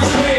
Don't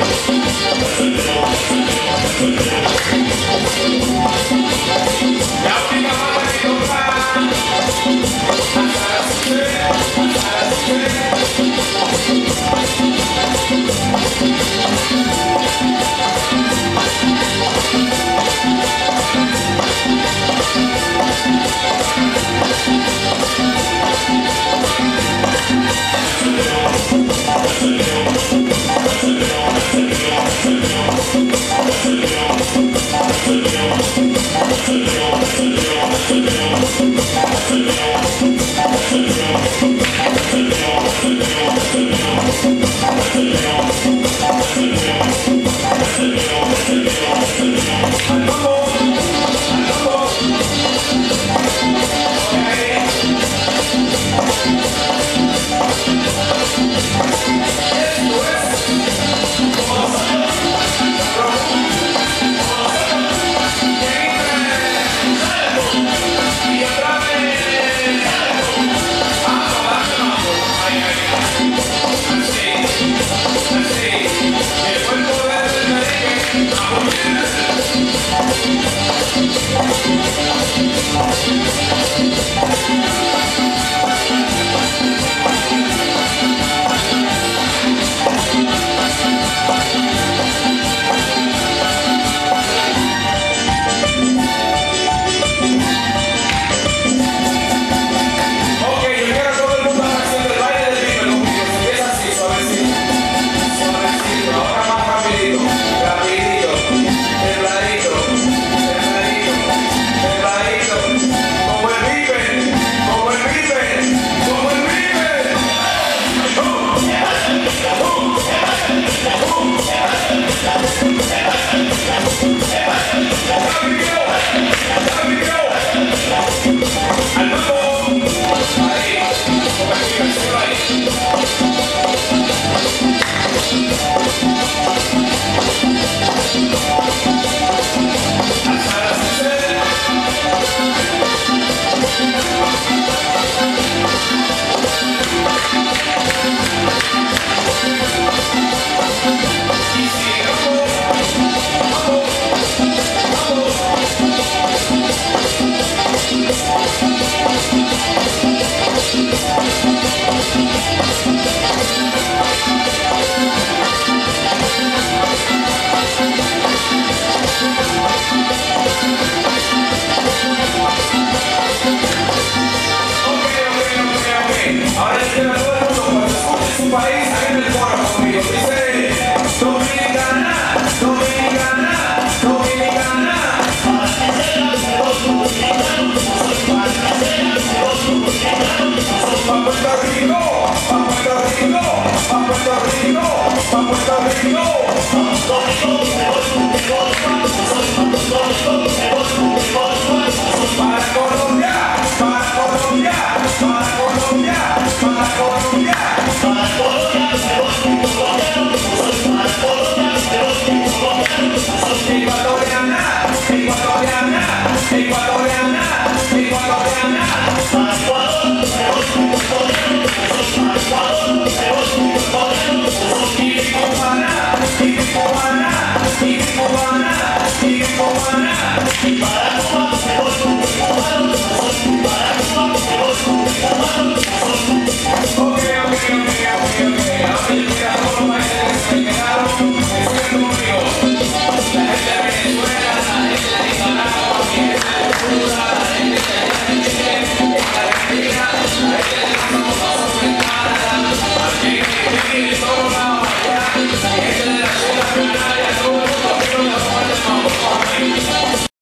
Thank